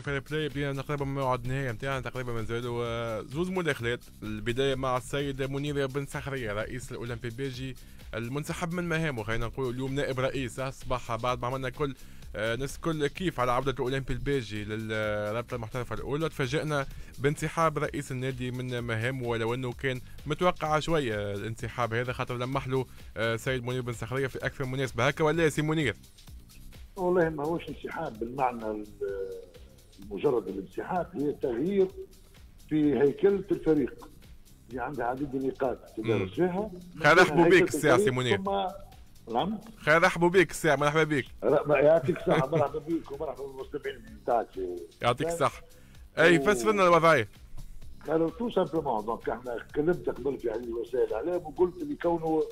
في البلاي بدينا تقريبا موعد النهاية نتاعنا تقريبا مازالوا زوز مداخلات. البداية مع السيد منير بن سخرية رئيس الأولمبي الباجي المنسحب من مهامه. خلينا نقول اليوم نائب رئيس. أصبح بعد ما عملنا كل آه، ناس كل كيف على عودة الأولمبي الباجي للرابطة المحترفة الأولى. تفاجئنا بانسحاب رئيس النادي من مهامه ولو أنه كان متوقع شوية الانسحاب هذا خاطر لمح له آه، سيد منير بن سخرية في أكثر مناسبة. هكا ولا سي منير؟ والله ما هوش انسحاب بالمعنى مجرد الانسحاب هي تغيير في هيكلة الفريق. اللي عندها عديد النقاط تدرسها خير رحبوا بك الساعة سي منير. نعم؟ خير رحبوا بك الساعة مرحبا بك يعطيك الصحة مرحبا بك ومرحبا بالمستمعين بتاعك يعطيك الصحة. أي فسر لنا الوضعية قالوا تو simplement. donc إحنا كلمت قبل في هذه وسائل الاعلام وقلت اللي كونه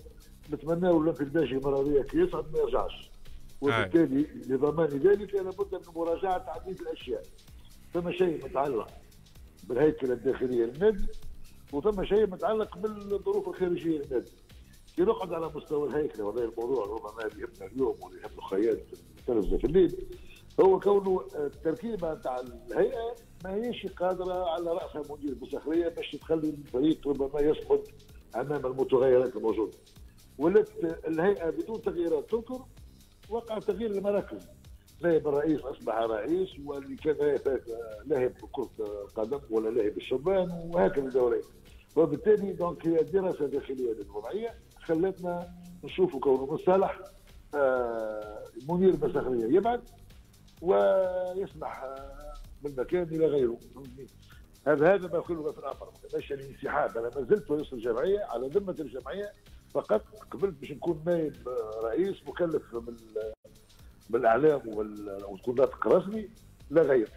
نتمنى في الباجي المره كي يصعد ما يرجعش. وبالتالي لضمان ذلك لابد من مراجعة عديد الأشياء. ثم شيء متعلق بالهيكلة الداخلية للنادي وثم شيء متعلق بالظروف الخارجية للنادي. كي نقعد على مستوى الهيكلة وهذا الموضوع ربما يهمنا اليوم الخيال في التلفزه في الليل. هو كونه التركيبة نتاع الهيئة ما هيش قادرة على راسها مدير بسخريه باش تخلي الفريق ربما يسقط أمام المتغيرات الموجودة. ولات الهيئة بدون تغييرات تذكر وقع تغيير المراكز. نائب الرئيس أصبح رئيس واللي كان لاهب كرة قدم ولا لاهب الشبان وهكذا دورين وبالتالي دونك هي دراسة داخلية للوضعية خلتنا نشوفوا كونه مصطلح آه منير بسخريه يبعد ويسمح آه بالمكان إلى غيره. هذا هذا ما كله في الامر ماشي الانسحاب. أنا ما زلت رئيس الجمعية على ذمة الجمعية فقط قبلت باش نكون نائب رئيس مكلف بالاعلام وتكون ناطق رسمي لا غير.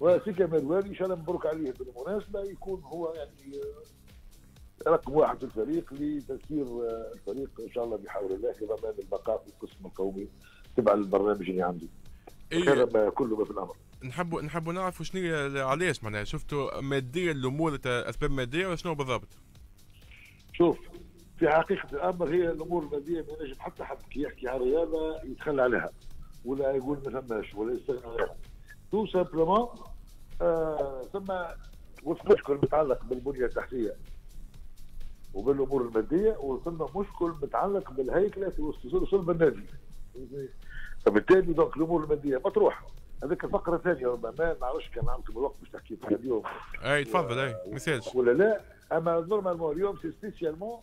وسي كمال والي إن شاء الله مبروك عليه بالمناسبة يكون هو يعني رقم واحد في الفريق لتسيير الفريق إن شاء الله بحول الله في ضمان البقاء في القسم القومي تبع البرنامج اللي عندي. إيه. هذا ما كله ما في الأمر. نحبوا نحبوا نعرفوا شنو علاش معناها. شفتوا ماديا الأمور أسباب مادية ولا شنو بالضبط؟ شوف في حقيقة الأمر هي الأمور الماديه ما ينجم حتى حد كي يحكي على الرياضه يتخلى عليها ولا يقول ما ثماش ولا يستغنى عليها tout simplement آه ثم وفق مشكل متعلق بالبنية التحتية وبالأمور المادية وثم مشكل متعلق بالهيكلة في صلب النادي فبالتالي donc الأمور المادية مطروحة. هذيك الفقرة الثانية ربما ما نعرفش كان عندكم الوقت باش تحكي فيها اليوم. أي تفضل أي message ولا لا. أما normalement اليوم c'est spécialement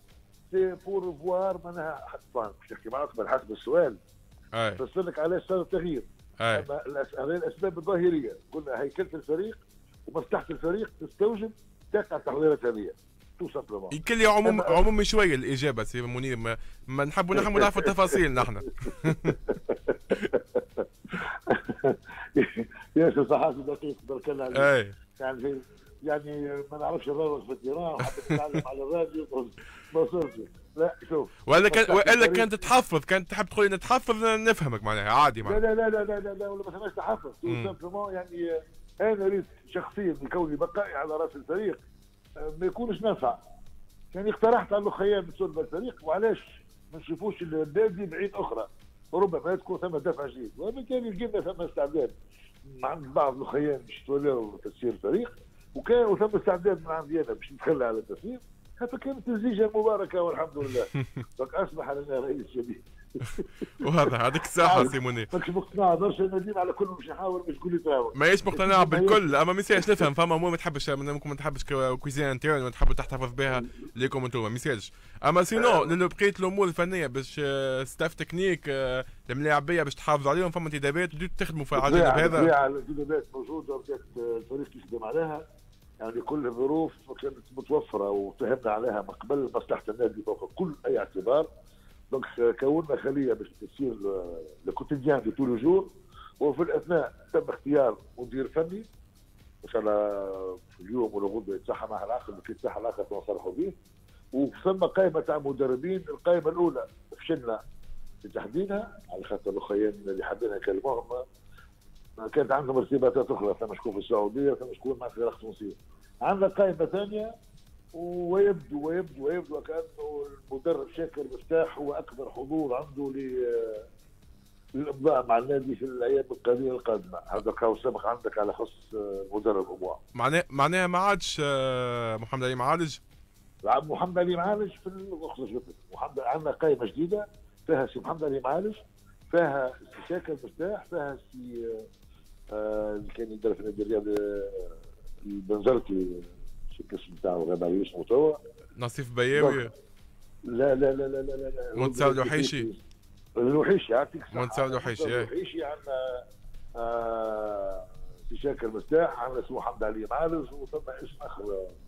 c'est pour voir معناها باش تحكي معك حسب السؤال. فسر لك علاش صار التغيير أي. هذه الأسباب الظاهرية. قلنا هيكله الفريق ومصلحه الفريق تستوجب تقع التحضيرات هذه. tout simplement يمكن لي عموم عمومي شوية الإجابة سي منير. ما, ما نحبوا نحبوا نعرفوا التفاصيل نحن. يا شو صحافي دقيق برك الله أي. يعني يعني ما نعرفش الرابط في ال terrain وحبيت نتعلم على الراديو ما صرتش لا شوف. ولا كان والا كانت تحفظ كانت تحب تقول لي تحفظ نفهمك معناها عادي معناها. لا لا لا لا لا ولا ما ثماش تحفظ. simplement يعني أنا أريد شخصيا لكوني بقائي على رأس الفريق ما يكونش نافع. يعني اقترحت على خيام من سلب الفريق وعلاش ما نشوفوش النادي بعيد أخرى؟ ربما تكون ثم دفع جديد. وبالتالي لقينا ثم استعداد. عند بعض الخيام باش يتولوا تسيير الفريق وكان وثم استعداد من عندي أنا باش نتخلى على التسيير فكانت الزيجه مباركة والحمد لله. دونك أصبح لنا رئيس جديد وهذا هذيك الساحة سيموني ماكش مقتنع برشا نديم على كل مش يحاول باش لي ماهيش مقتنع بالكل. أما ما يسالش نفهم فما امور ما تحبش ممكن ما تحبش cuisine interne وتحبوا تحتفظ بها. ليكم أنتم ما يسالش أما sinon لأنه بقيت الأمور الفنية باش staff technique الملاعبية باش تحافظوا عليهم فما انتدابات تخدموا في هذا الانتدابات موجودة وبدأت الفريق يخدم عليها. يعني كل الظروف كانت متوفرة وفهمنا عليها من قبل مصلحة النادي فوق كل أي اعتبار. donc كونا خليه باش تسير le quotidien de tous jours وفي الأثناء تم اختيار مدير فني. ان شاء الله اليوم ولا غدا يتصحى معها الآخر كي يتصحى الآخر نصرحوا به. وثم قائمة تاع مدربين القائمة الأولى فشلنا في تحديدها على خاطر الاخوين اللي حبينا نكلموهم كانت عندهم ارتباطات أخرى ثم شكون في السعودية ثم شكون مع فرق تونسيه عندنا قائمة ثانية. ويبدو ويبدو ويبدو وكانه المدرب شاكر مفتاح هو اكبر حضور عنده ل الابداع مع النادي في الأيام القليلة القادمة. هذا كان سبق عندك على خص مدرب ابوع معناه معناها ما عادش آه، محمد علي معالج محمد علي معالج في محمد عندنا قائمة جديدة. فيها سي محمد علي معالج فيها سي شاكر مفتاح فيها سي آه اللي كان يدير في النادي الرياضي آه، البنزرتي. شو الاسم بتاعه اسمه توا ناصيف البياوي لا لا لا لا لا لا منتصر الوحيشي الوحيشي يعطيك الصحة منتصر الوحيشي الوحيشي عندنا آه سي شاكر مفتاح عندنا سي محمد علي معالج وثم اسم آخر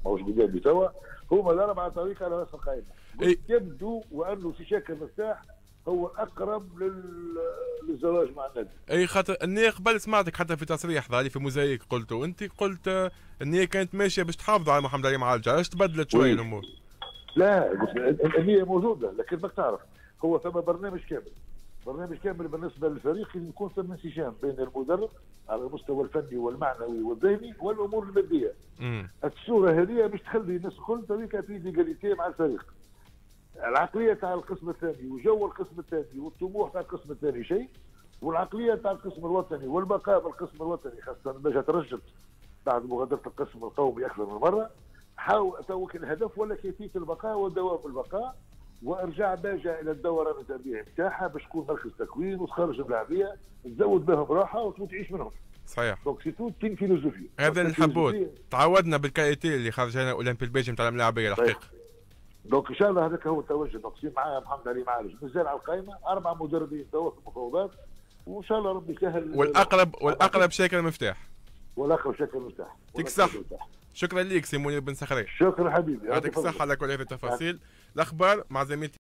موجود قدامي توا هما الاربعه تقريبا على راس القائمه يبدو وأنه سي شاكر مفتاح هو أقرب للزواج مع النادي أي خاطر أني قبل سمعتك حتى في تصريح ظهري في موزايك قلته. وانت قلت هي كانت ماشية باش تحافظوا على محمد علي معالجة. علاش تبدلت شوية الأمور؟ لا النيه موجودة لكن ما تعرف. هو ثم برنامج كامل. برنامج كامل بالنسبة للفريق يكون ثم انسجام بين المدرب على المستوى الفني والمعنوي والذهني والأمور المادية. الصورة هذه باش تخلي الناس الكل طريقه في ديجاليتي مع الفريق. العقلية تاع القسم الثاني وجو القسم الثاني والطموح تاع القسم الثاني شيء والعقلية تاع القسم الوطني والبقاء بالقسم الوطني خاصة باش ترجت بعد مغادرة القسم القومي أكثر من مرة حاول تو الهدف ولا كيفية البقاء ودوام البقاء وإرجاع باجا إلى الدورة التربيعيه نتاعها باش تكون مركز تكوين وتخرج اللاعبيه تزود بهم راحة وتعيش منهم. صحيح. دونك سي تو تين فيلوزوفي هذا الحبوت تعودنا بالكايتي اللي خرج هنا اولمبي البيجي نتاع الملاعبية الحقيقة. دونك إن شاء الله هذاك هو التوجه دونك معايا محمد علي معالج مازال على القائمة. أربع مدربين تو في المفاوضات وإن شاء الله ربي يسهل. والاقرب والأقرب شاكر المفتاح والأقرب شاكر المفتاح يعطيك صح شكرا لك سي منير بن سخري شكرا حبيبي. يعطيك الصحة على كل هذه التفاصيل. الأخبار مع زميلتي